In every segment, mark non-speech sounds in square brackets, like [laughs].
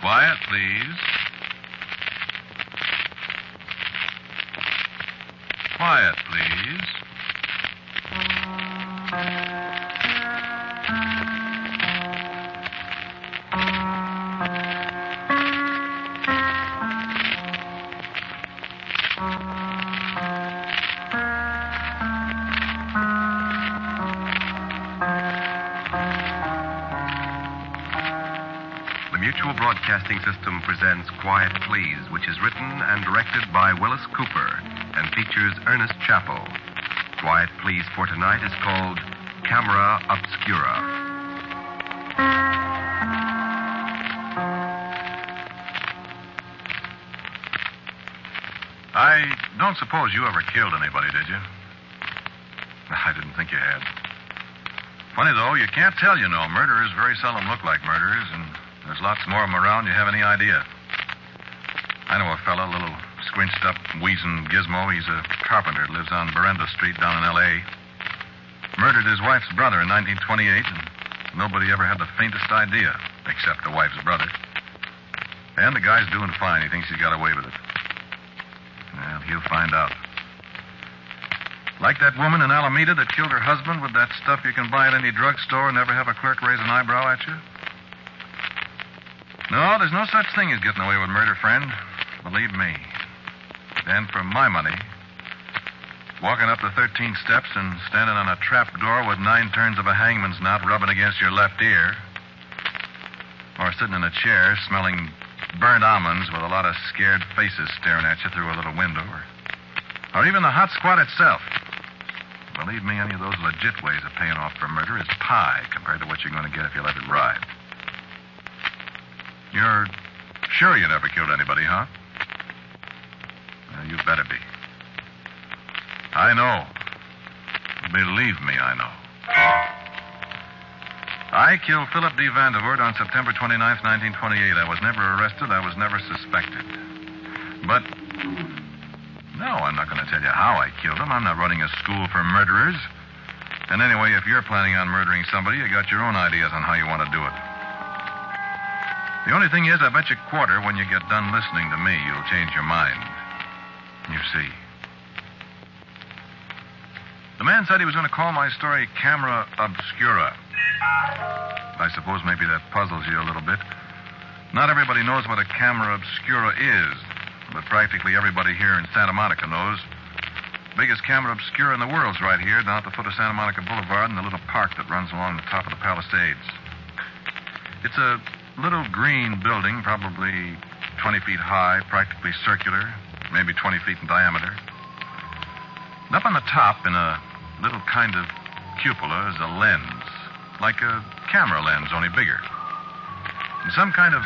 Quiet, please. Quiet, please. Broadcasting System presents Quiet Please, which is written and directed by Wyllis Cooper and features Ernest Chappell. Quiet Please for tonight is called Camera Obscura. I don't suppose you ever killed anybody, did you? [laughs] I didn't think you had. Funny, though, you can't tell, you know. Murderers very seldom look like murderers, and there's lots more of them around you have any idea. I know a fellow, a little squinched up, wheezing gizmo. He's a carpenter, lives on Berendo Street down in L.A. Murdered his wife's brother in 1928, and nobody ever had the faintest idea, except the wife's brother. And the guy's doing fine. He thinks he's got away with it. Well, he'll find out. Like that woman in Alameda that killed her husband with that stuff you can buy at any drugstore and never have a clerk raise an eyebrow at you? No, there's no such thing as getting away with murder, friend. Believe me. And for my money, walking up the 13 steps and standing on a trap door with nine turns of a hangman's knot rubbing against your left ear, or sitting in a chair smelling burnt almonds with a lot of scared faces staring at you through a little window, or, or even the hot squat itself. Believe me, any of those legit ways of paying off for murder is pie compared to what you're going to get if you let it ride. You're sure you never killed anybody, huh? Well, you better be. I know. Believe me, I know. I killed Philip D. Vandervoort on September 29th, 1928. I was never arrested. I was never suspected. But, no, I'm not going to tell you how I killed him. I'm not running a school for murderers. And anyway, if you're planning on murdering somebody, you got your own ideas on how you want to do it. The only thing is, I bet you a quarter when you get done listening to me, you'll change your mind. You see. The man said he was going to call my story Camera Obscura. I suppose maybe that puzzles you a little bit. Not everybody knows what a camera obscura is, but practically everybody here in Santa Monica knows. Biggest camera obscura in the world's right here, down at the foot of Santa Monica Boulevard in the little park that runs along the top of the Palisades. It's a little green building, probably 20 feet high, practically circular, maybe 20 feet in diameter. And up on the top, in a little kind of cupola, is a lens, like a camera lens, only bigger. And some kind of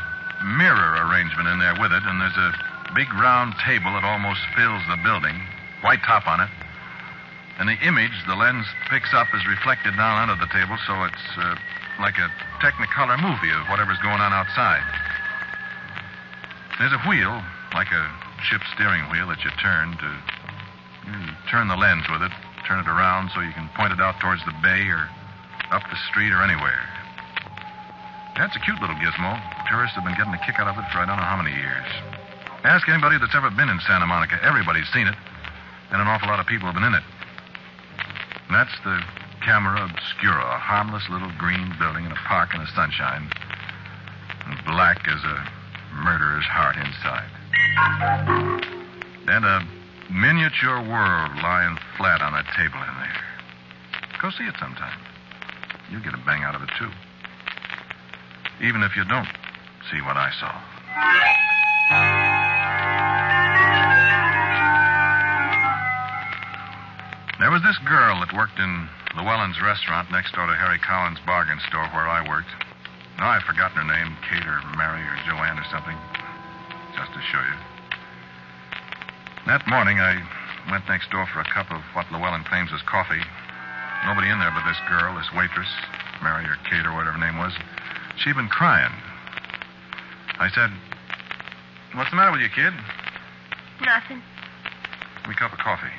mirror arrangement in there with it, and there's a big round table that almost fills the building, white top on it. And the image the lens picks up is reflected down under the table, so it's uh, like a Technicolor movie of whatever's going on outside. There's a wheel, like a ship's steering wheel that you turn to you turn the lens with it, turn it around so you can point it out towards the bay or up the street or anywhere. That's a cute little gizmo. Tourists have been getting a kick out of it for I don't know how many years. Ask anybody that's ever been in Santa Monica. Everybody's seen it, and an awful lot of people have been in it. And that's the Camera Obscura, a harmless little green building in a park in the sunshine, and black as a murderer's heart inside. And a miniature world lying flat on a table in there. Go see it sometime. You'll get a bang out of it, too. Even if you don't see what I saw. There was this girl that worked in Llewellyn's restaurant next door to Harry Collins' bargain store where I worked. Now I've forgotten her name, Kate or Mary or Joanne or something. Just to show you. That morning I went next door for a cup of what Llewellyn claims is coffee. Nobody in there but this girl, this waitress, Mary or Kate or whatever her name was. She'd been crying. I said, What's the matter with you, kid? Nothing. A cup of coffee.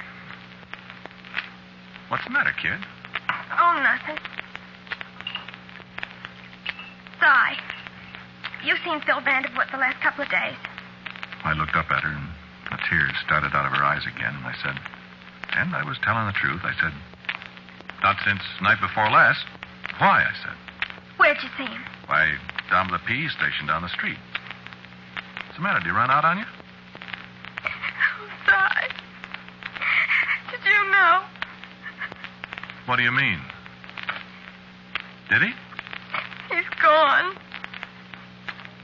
What's the matter, kid? Oh, nothing. Sigh. you seen Phil Vandervoort the last couple of days? I looked up at her, and the tears started out of her eyes again, and I said, and I was telling the truth. I said, not since night before last. Why? I said. Where'd you see him? Why, down to the PE station down the street. What's the matter? Did he run out on you? Oh, Si. Did you know? What do you mean? Did he? He's gone.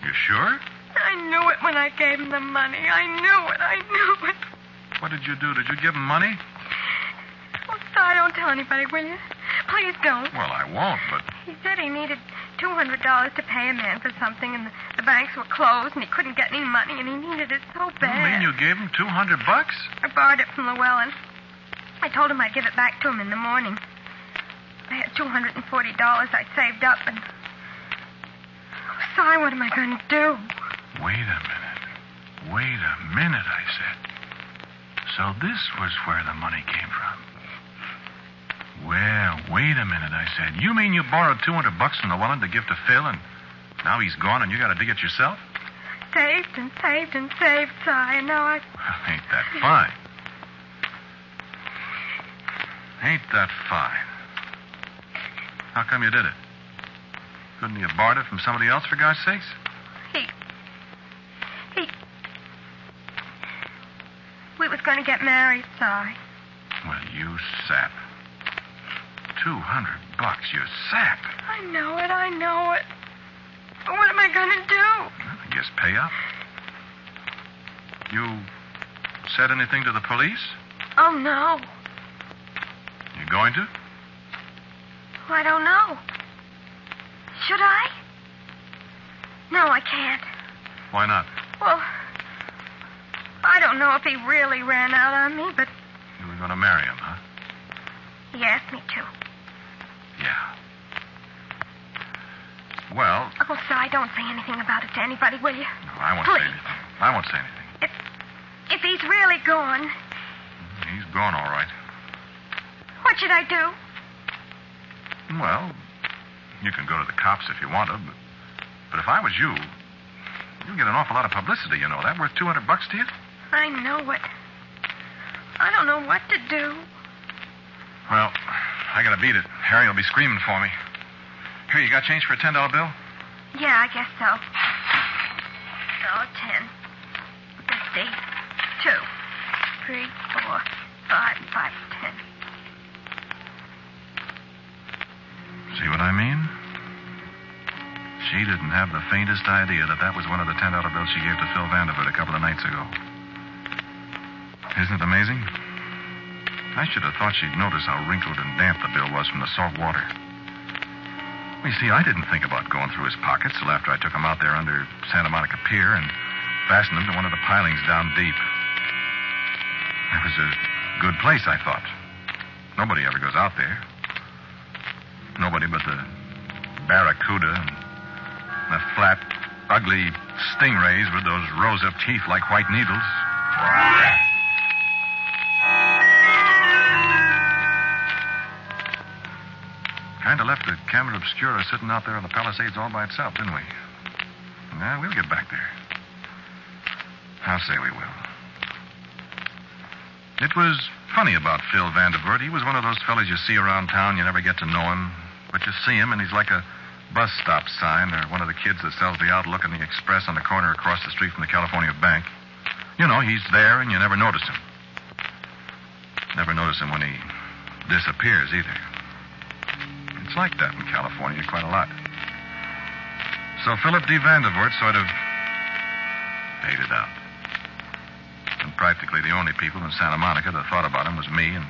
You sure? I knew it when I gave him the money. I knew it. I knew it. What did you do? Did you give him money? Oh, Si, don't tell anybody, will you? Please don't. Well, I won't, but He said he needed $200 to pay a man for something, and the, the banks were closed, and he couldn't get any money, and he needed it so bad. you mean you gave him 200 bucks? I borrowed it from Llewellyn. I told him I'd give it back to him in the morning. I had $240 I'd saved up, and... Oh, what am I going to do? Wait a minute. Wait a minute, I said. So this was where the money came from. Well, wait a minute, I said. You mean you borrowed 200 bucks from the Llewellyn to give to Phil, and now he's gone and you got to dig it yourself? Saved and saved and saved, Si, and now I... [laughs] Ain't that fine? Ain't that fine? How come you did it? Couldn't you have borrowed it from somebody else, for God's sakes? He... He... We was going to get married, Si. Well, you sap. 200 bucks, you sap. I know it, I know it. But what am I going to do? I guess pay up. You said anything to the police? Oh, no. You going to? I don't know. Should I? No, I can't. Why not? Well, I don't know if he really ran out on me, but You were going to marry him, huh? he asked me to. Yeah. Well, Oh, Si, don't say anything about it to anybody, will you? no, I won't say anything. I won't say anything. If, if he's really gone, mm-hmm. He's gone, all right. what should I do? Well, you can go to the cops if you want to, but, but if I was you, you'd get an awful lot of publicity, you know. That worth 200 bucks to you? I know it. I don't know what to do. Well, I gotta beat it. Harry will be screaming for me. Here, you got change for a $10 bill? Yeah, I guess so. Oh, ten. Fifty. Two. Three, four, five, five, ten. See what I mean? She didn't have the faintest idea that that was one of the $10 bills she gave to Phil Vandervoort a couple of nights ago. Isn't it amazing? I should have thought she'd notice how wrinkled and damp the bill was from the salt water. You see, I didn't think about going through his pockets till after I took him out there under Santa Monica Pier and fastened him to one of the pilings down deep. It was a good place, I thought. Nobody ever goes out there. Nobody but the barracuda and the flat, ugly stingrays with those rows of teeth like white needles. Kind of left the camera obscura sitting out there on the Palisades all by itself, didn't we? Nah, we'll get back there. I'll say we will. It was funny about Phil Vandervoort. He was one of those fellas you see around town, you never get to know him. But you see him, and he's like a bus stop sign or one of the kids that sells the Outlook and the Express on the corner across the street from the California Bank. You know, he's there, and you never notice him. Never notice him when he disappears, either. It's like that in California quite a lot. So Philip D. Vandervoort sort of faded out. And practically the only people in Santa Monica that thought about him was me and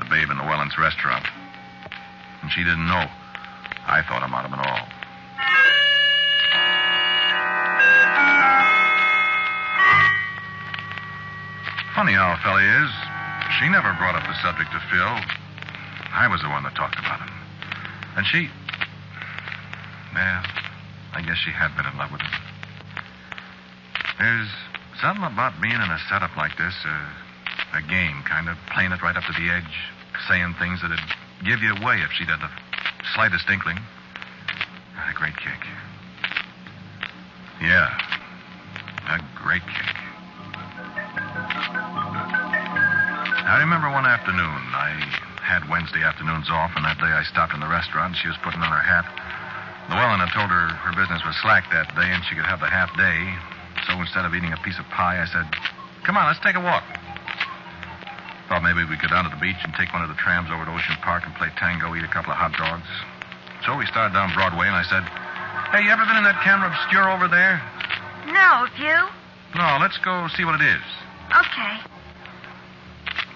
the babe in Llewellyn's restaurant. And she didn't know I thought him at all. Funny how a fella is. She never brought up the subject to Phil. I was the one that talked about him. And she. Well, I guess she had been in love with him. There's something about being in a setup like this, uh, a game, kind of playing it right up to the edge, saying things that'd give you away if she'd had the slightest inkling. Ah, a great kick. Yeah. A great kick. I remember one afternoon. I had Wednesday afternoons off, and that day I stopped in the restaurant. She was putting on her hat. Llewellyn had told her her business was slack that day and she could have the half day. So instead of eating a piece of pie, I said, Come on, let's take a walk. Maybe we'd go down to the beach and take one of the trams over to Ocean Park and play tango, eat a couple of hot dogs. So we started down Broadway, and I said, Hey, you ever been in that camera obscura over there? No, have you? No, let's go see what it is. Okay.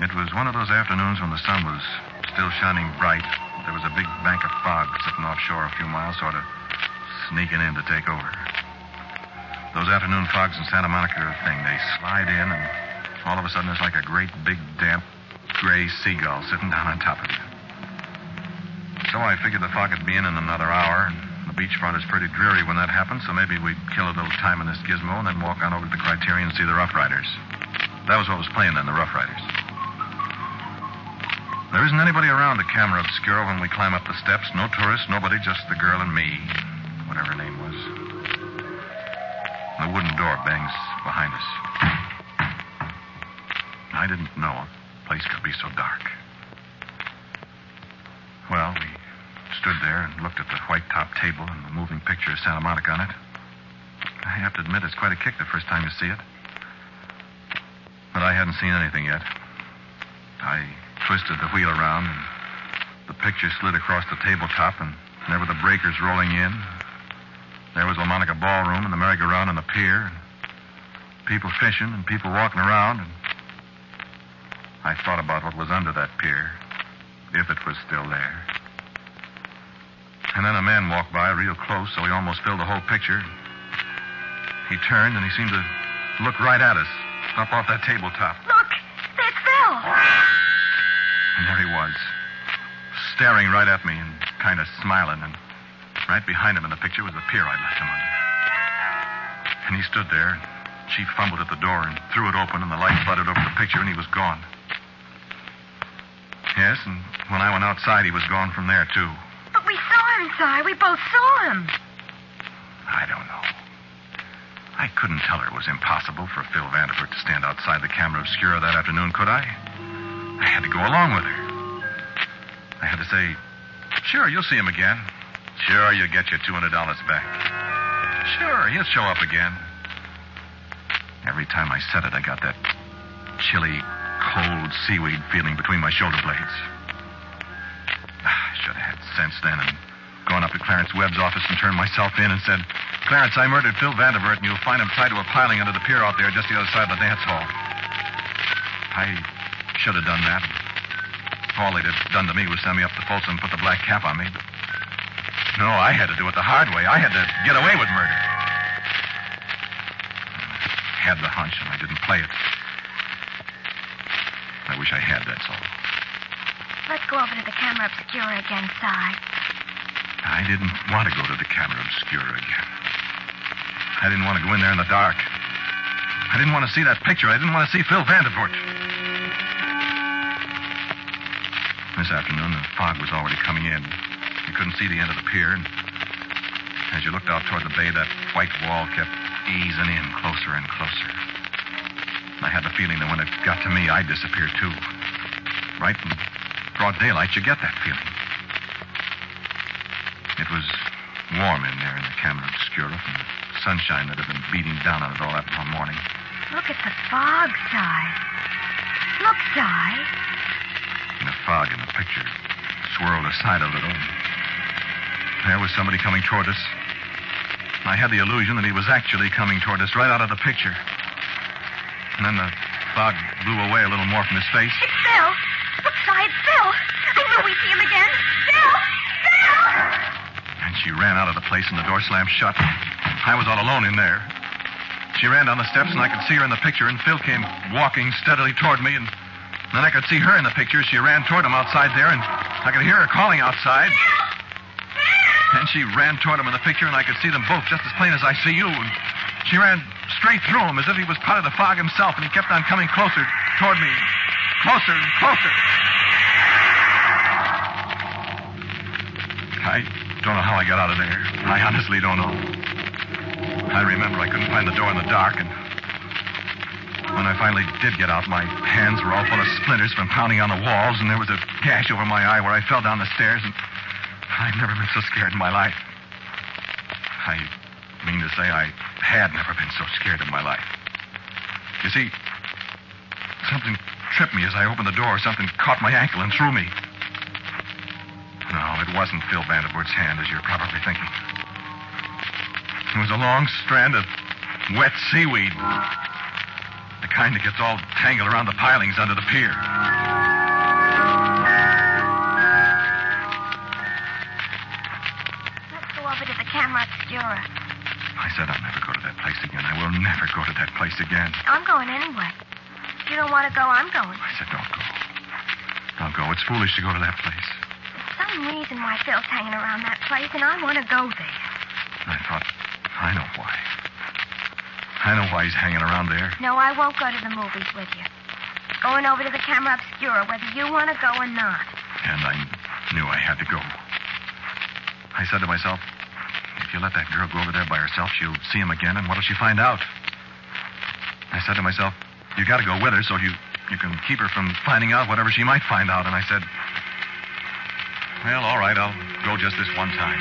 It was one of those afternoons when the sun was still shining bright. There was a big bank of fog sitting offshore a few miles, sort of sneaking in to take over. Those afternoon fogs in Santa Monica are a thing. They slide in, and all of a sudden it's like a great big damp gray seagull sitting down on top of you. So I figured the fog would be in in another hour, and the beachfront is pretty dreary when that happens, so maybe we'd kill a little time in this gizmo and then walk on over to the Criterion and see the Rough Riders. That was what was playing then, the Rough Riders. There isn't anybody around the camera obscura when we climb up the steps. No tourists, nobody, just the girl and me, whatever her name was. The wooden door bangs behind us. I didn't know place could be so dark. Well, we stood there and looked at the white top table and the moving picture of Santa Monica on it. I have to admit it's quite a kick the first time you see it. But I hadn't seen anything yet. I twisted the wheel around, and the picture slid across the tabletop, and there were the breakers rolling in. There was La Monica Ballroom and the merry-go-round on the pier, and people fishing and people walking around, and I thought about what was under that pier, if it was still there. And then a man walked by real close, so he almost filled the whole picture. He turned, and he seemed to look right at us, up off that tabletop. Look, there's Phil. And there he was, staring right at me and kind of smiling. And right behind him in the picture was the pier I'd left him under. And he stood there. And she fumbled at the door and threw it open, and the light flooded over the picture, and he was gone. Yes, and when I went outside, he was gone from there, too. But we saw him, Si. We both saw him. I don't know. I couldn't tell her it was impossible for Phil Vandervoort to stand outside the camera obscura that afternoon, could I? I had to go along with her. I had to say, sure, you'll see him again. Sure, you'll get your $200 back. Sure, he'll show up again. Every time I said it, I got that chilly, cold seaweed feeling between my shoulder blades. Ah, I should have had sense then and gone up to Clarence Webb's office and turned myself in and said, Clarence, I murdered Phil Vandervoort, and you'll find him tied to a piling under the pier out there just the other side of the dance hall. I should have done that. All they'd have done to me was send me up to Folsom and put the black cap on me. But no, I had to do it the hard way. I had to get away with murder. I had the hunch, and I didn't play it. I wish I had, that's all. Let's go over to the camera obscura again, Si. I didn't want to go to the camera obscura again. I didn't want to go in there in the dark. I didn't want to see that picture. I didn't want to see Phil Vandervoort. This afternoon, the fog was already coming in. You couldn't see the end of the pier, and as you looked out toward the bay, that white wall kept easing in closer and closer. I had the feeling that when it got to me, I'd disappear too. Right in broad daylight, you get that feeling. It was warm in there in the camera obscura from the sunshine that had been beating down on it all that morning. Look at the fog, Si. Look, Si. And the fog in the picture swirled aside a little. There was somebody coming toward us. I had the illusion that he was actually coming toward us right out of the picture. And then the fog blew away a little more from his face. It's Phil. Look, it's Phil. I knew we'd see him again. Phil! Phil! And she ran out of the place and the door slammed shut. I was all alone in there. She ran down the steps and I could see her in the picture, and Phil came walking steadily toward me, and then I could see her in the picture. She ran toward him outside there, and I could hear her calling outside. And she ran toward him in the picture, and I could see them both just as plain as I see you. And she ran straight through him as if he was part of the fog himself, and he kept on coming closer toward me. Closer and closer. I don't know how I got out of there. I honestly don't know. I remember I couldn't find the door in the dark, and when I finally did get out, my hands were all full of splinters from pounding on the walls, and there was a gash over my eye where I fell down the stairs, and I've never been so scared in my life. I mean to say I had never been so scared in my life. You see, something tripped me as I opened the door. Something caught my ankle and threw me. No, it wasn't Phil Vandervoort's hand, as you're probably thinking. It was a long strand of wet seaweed. The kind that gets all tangled around the pilings under the pier. That place again. I'm going anyway. If you don't want to go, I'm going. I said, don't go. Don't go. It's foolish to go to that place. There's some reason why Phil's hanging around that place, and I want to go there. I thought, I know why. I know why he's hanging around there. No, I won't go to the movies with you. Going over to the Camera Obscura, whether you want to go or not. And I knew I had to go. I said to myself, if you let that girl go over there by herself, she'll see him again, and what'll she find out? I said to myself, you got to go with her so you, you can keep her from finding out whatever she might find out. And I said, well, all right, I'll go just this one time.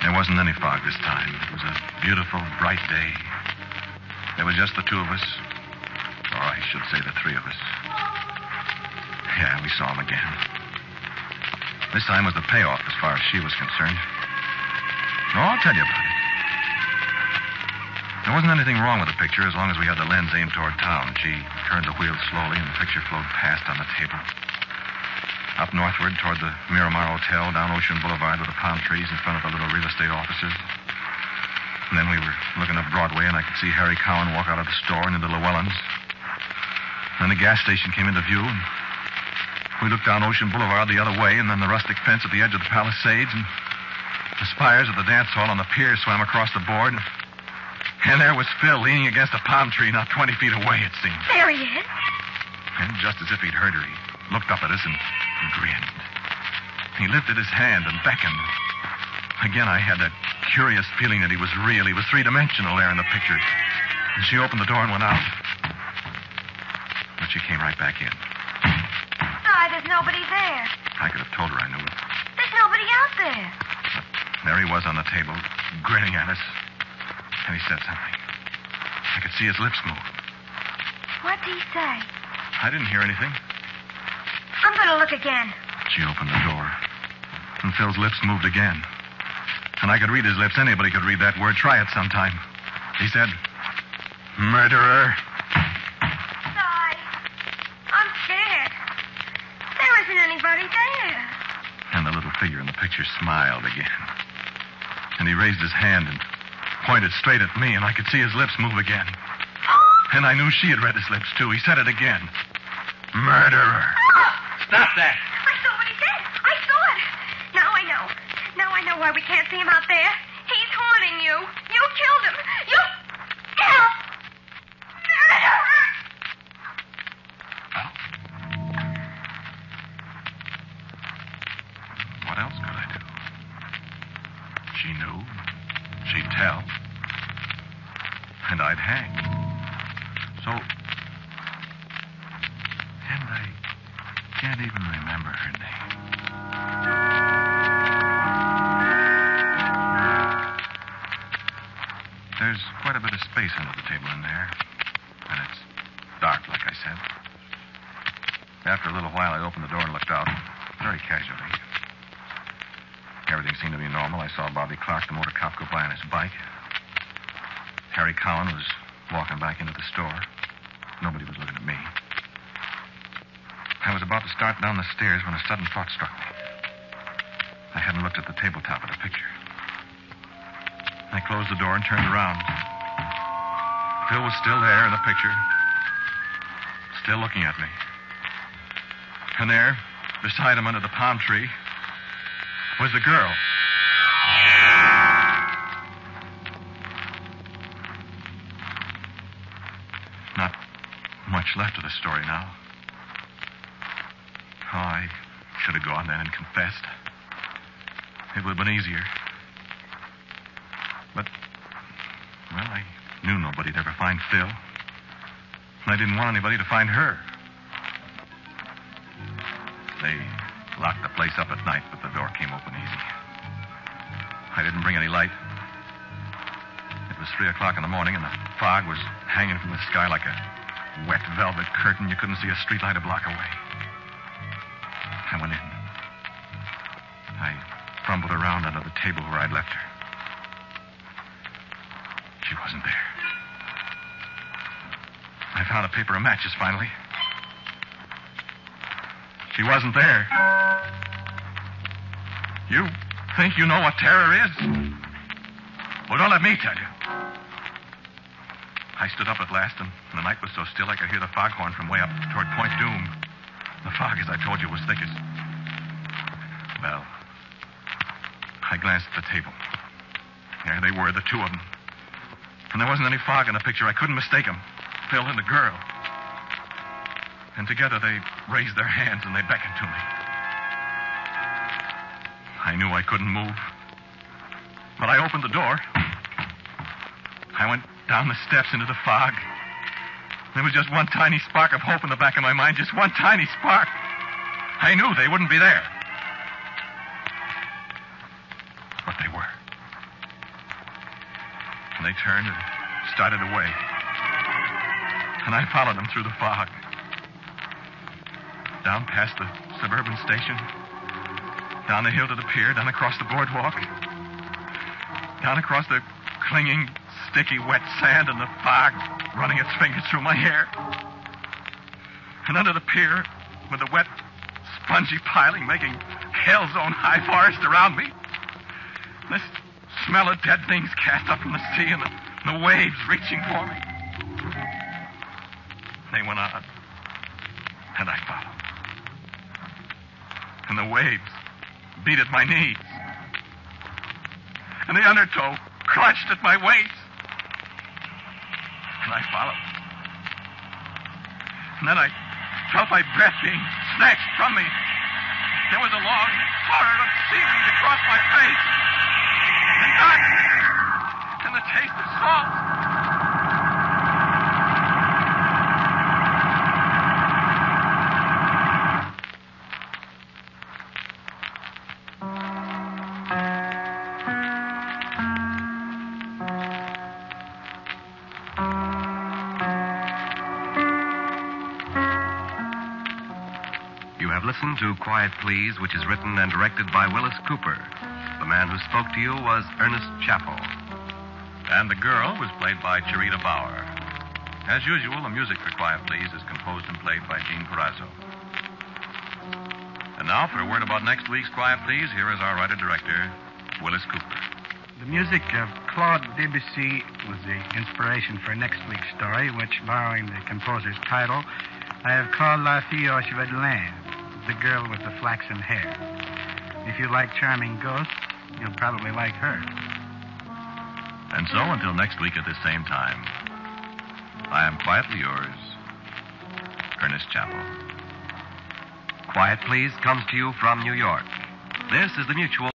There wasn't any fog this time. It was a beautiful, bright day. There was just the two of us. Or I should say the three of us. Yeah, we saw him again. This time was the payoff as far as she was concerned. No, I'll tell you about it. There wasn't anything wrong with the picture as long as we had the lens aimed toward town. She turned the wheel slowly, and the picture flowed past on the table. Up northward toward the Miramar Hotel, down Ocean Boulevard with the palm trees in front of the little real estate offices. And then we were looking up Broadway, and I could see Harry Cowan walk out of the store and into Llewellyn's. Then the gas station came into view, and we looked down Ocean Boulevard the other way, and then the rustic fence at the edge of the Palisades, and the spires of the dance hall on the pier swam across the board. And there was Phil leaning against a palm tree not 20 feet away, it seemed. There he is. And just as if he'd heard her, he looked up at us and grinned. He lifted his hand and beckoned. Again, I had that curious feeling that he was real. He was three dimensional there in the picture. And she opened the door and went out. But she came right back in. Why, there's nobody there. I could have told her I knew it. There's nobody out there. There he was on the table, grinning at us. And he said something. I could see his lips move. What did he say? I didn't hear anything. I'm going to look again. She opened the door. And Phil's lips moved again. And I could read his lips. Anybody could read that word. Try it sometime. He said, Murderer. Di, I'm scared. There isn't anybody there. And the little figure in the picture smiled again. And he raised his hand and pointed straight at me, and I could see his lips move again. [gasps] And I knew she had read his lips, too. He said it again. Murderer. Stop that. I saw what he said. I saw it. Now I know. Now I know why we can't see him out there. He's haunting you. Space under the table in there. And it's dark, like I said. After a little while, I opened the door and looked out, very casually. Everything seemed to be normal. I saw Bobby Clark, the motor cop, go by on his bike. Harry Cowan was walking back into the store. Nobody was looking at me. I was about to start down the stairs when a sudden thought struck me. I hadn't looked at the tabletop of the picture. I closed the door and turned around. Phil was still there in the picture, still looking at me. And there, beside him under the palm tree, was the girl. Not much left of the story now. Oh, I should have gone then and confessed. It would have been easier. But, well, I knew nobody'd ever find Phil. And I didn't want anybody to find her. They locked the place up at night, but the door came open easy. I didn't bring any light. It was three o'clock in the morning, and the fog was hanging from the sky like a wet velvet curtain. You couldn't see a streetlight a block away. I went in. I fumbled around under the table where I'd left her. She wasn't there. Found a paper of matches finally. She wasn't there. You think you know what terror is? Well, don't let me tell you. I stood up at last, and the night was so still I could hear the foghorn from way up toward Point Dume. The fog, as I told you, was thickest. Well, I glanced at the table. There they were, the two of them. And there wasn't any fog in the picture. I couldn't mistake them. Phil and the girl. And together they raised their hands and they beckoned to me. I knew I couldn't move. But I opened the door. I went down the steps into the fog. There was just one tiny spark of hope in the back of my mind, just one tiny spark. I knew they wouldn't be there. But they were. And they turned and started away. And I followed him through the fog. Down past the suburban station. Down the hill to the pier, down across the boardwalk. Down across the clinging, sticky, wet sand and the fog running its fingers through my hair. And under the pier, with the wet, spongy piling making hell zone high forest around me. This smell of dead things cast up from the sea and the, the waves reaching for me. They went on. And I followed. And the waves beat at my knees. And the undertow clutched at my waist. And I followed. And then I felt my breath being snatched from me. There was a long horror of seaweed across my face. And darkness. And the taste of salt. Quiet Please, which is written and directed by Wyllis Cooper. The man who spoke to you was Ernest Chappell. And the girl was played by Charita Bauer. As usual, the music for Quiet Please is composed and played by Gene Carrazzo. And now, for a word about next week's Quiet Please, here is our writer-director, Wyllis Cooper. The music of Claude Debussy was the inspiration for next week's story, which, borrowing the composer's title, I have called La Fille aux Laine, the girl with the flaxen hair. If you like charming ghosts, you'll probably like her. And so, until next week at the same time, I am quietly yours, Ernest Chappell. Quiet Please comes to you from New York. This is the Mutual.